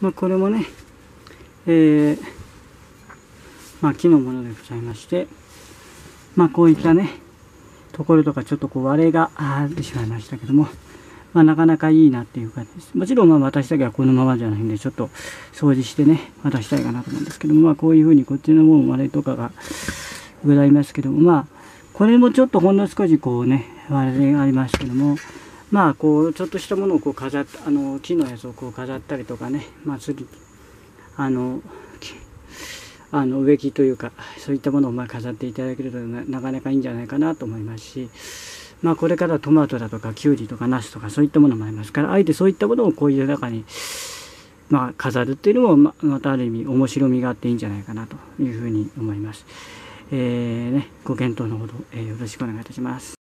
まあ、これもね、えー、まあ、木のものでございまして、まあ、こういったね、ところとかちょっとこう割れがあってしまいましたけども、まあ、なかなかいいなっていう感じです。もちろんまあ私だけはこのままじゃないんで、ちょっと掃除してね、渡したいかなと思うんですけども、まあこういうふうにこっちの方も割れとかがございますけども、まあ、これもちょっとほんの少しこうね、割れがありますけども、まあこう、ちょっとしたものをこう飾っあの、木のやつをこう飾ったりとかね、まあ次、あの、あの植木というかそういったものをまあ飾っていただけるとなかなかいいんじゃないかなと思いますしまあ、これからトマトだとかキュウリとかナスとかそういったものもありますからあえてそういったものをこういう中に、まあ、飾るっていうのもまたある意味面白みがあっていいんじゃないかなというふうに思います。えーね、ご検討のほど、えー、よろしくお願いいたします。